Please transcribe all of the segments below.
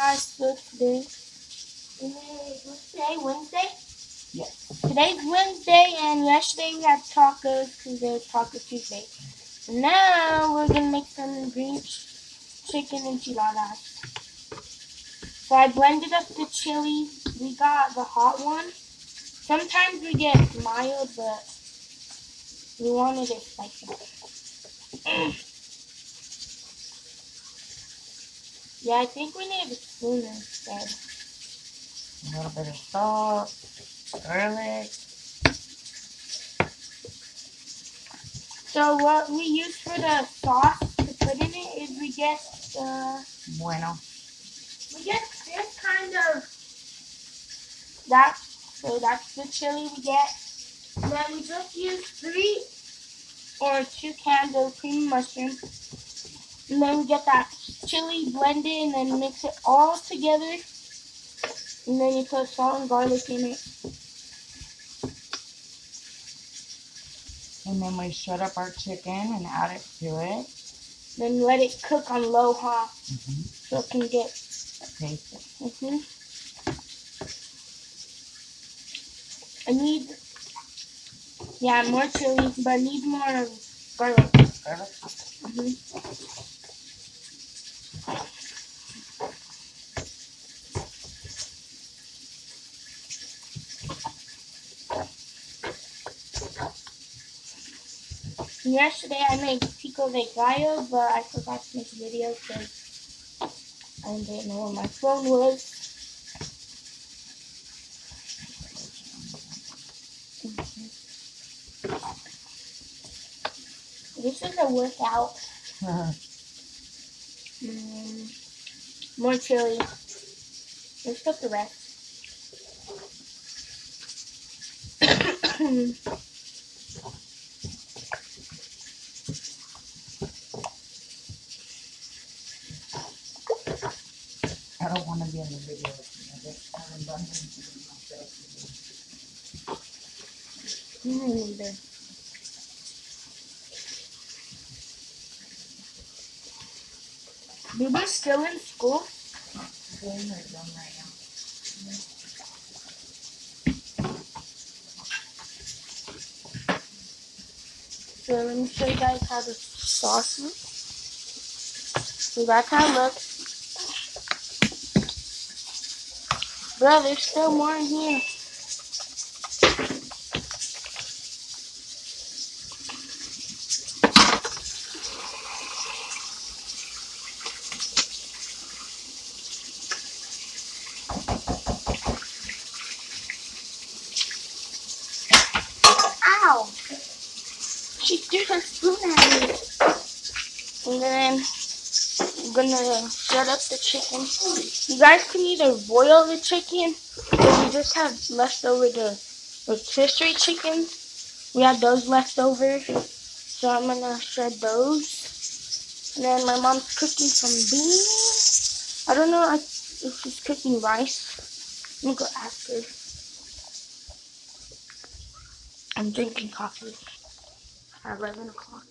guys, so today, today, today, Wednesday? Yes. Today's Wednesday, and yesterday we had tacos because it was Taco Tuesday. And now we're gonna make some green ch- chicken enchiladas. So I blended up the chili. We got the hot one. Sometimes we get mild, but we wanted it spicy. yeah, I think we need a spoon instead. A little bit of salt, garlic. So what we use for the sauce to put in it is we get uh, Bueno. we get this kind of that so that's the chili we get. And then we just use three or two cans of cream mushroom. And then we get that chili blended and then mix it all together. And then you put salt and garlic in it. And then we shred up our chicken and add it to it. Then let it cook on low hot Mm-hmm. so it can get Taste it. hmm I need, yeah, more chili, but I need more garlic. Garlic. hmm Yesterday I made pico de gallo, but I forgot to make a video because I didn't know where my phone was. This is a workout. Mm, more chili. Let's cook the rest. I don't want to be in the video. I just haven't done anything myself. Me neither. Baby's still in school. Doing my done right now. So let me show you guys how the sauce looks. So that's how it looks. Bro, there's still more in here. Ow! She threw her spoon at me. And then I'm gonna shred up the chicken. You guys can either boil the chicken or you just have leftover the rotisserie chicken. We had those left over. So I'm gonna shred those. And then my mom's cooking some beans. I don't know if she's cooking rice. I'm gonna go ask her. I'm drinking coffee at 11 o'clock.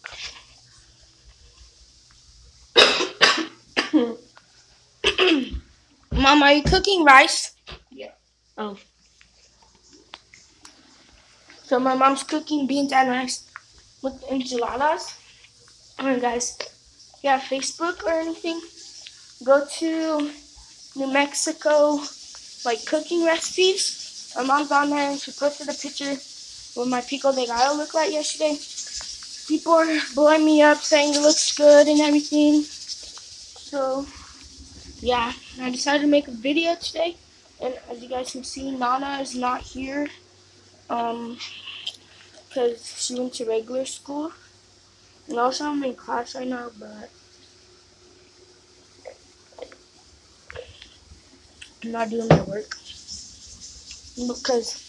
Mom, are you cooking rice? Yeah. Oh. So my mom's cooking beans and rice with enchiladas. Alright guys, if you have Facebook or anything, go to New Mexico like cooking recipes. My mom's on there and she posted a picture what my pico de gallo looked like yesterday. People are blowing me up saying it looks good and everything. So, yeah, I decided to make a video today. And as you guys can see, Nana is not here. Um, because she went to regular school. And also I'm in class right now, but I'm not doing my work. Because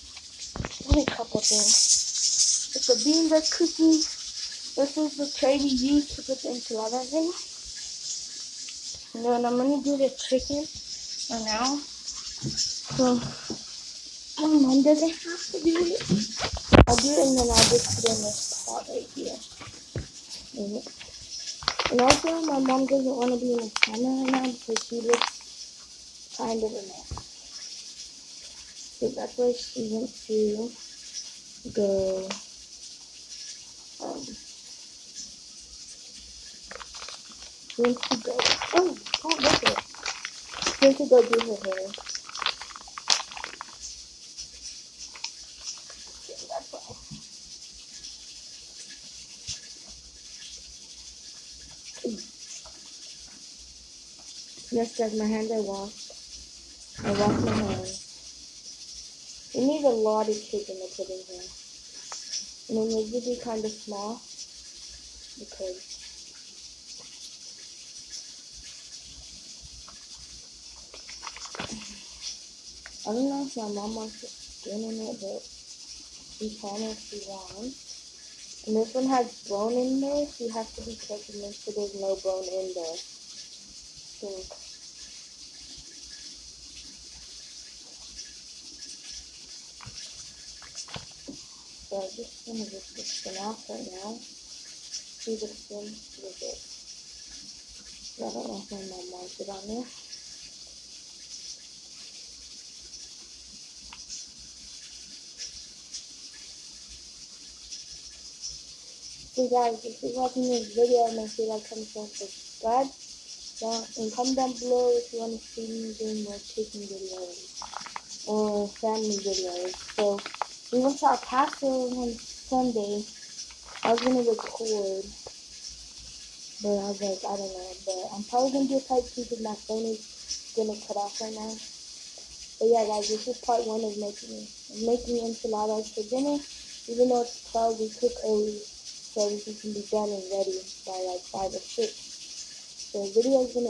only a couple things. If the beans are cooking, this is the tray we use to put the enchiladas in. And then I'm gonna do the chicken right now. So my mom doesn't have to do it. I'll do it and then I'll just put it in this pot right here. And- also my mom doesn't want to be in the camera right now because she looks kind of a mess. So that's why she went to go went to go oh oh at it. Went to go do her hair. Why. Mm. Yes, guys, my hands are washed. I washed my hands. You need a lot of chicken to put in here. And it would be kind of small because I don't know if my mom wants to skin in it, but she can if she wants. And this one has bone in there, so you have to be careful make sure there's no bone in there. So, I'm just gonna rip the skin off right now. See the skin with it. I don't know if my mom wants it on there. Guys, if you're watching this video, make sure you like, comment, and subscribe. And comment down below if you want to see me doing more cooking videos or family videos. So we went to El Paso on Sunday. I was gonna record, but I was like, I don't know. But I'm probably gonna do a part two because my phone is gonna cut off right now. But yeah, guys, this is part one of making making enchiladas for dinner. Even though it's 12, we cook early so we can be done and ready by like 5 or 6. So the video is going to